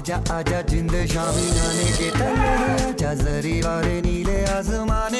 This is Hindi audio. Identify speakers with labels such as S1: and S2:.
S1: आजा आजा जिंद शामी गाने के तले। आजा जरी वाले नीले आसमाने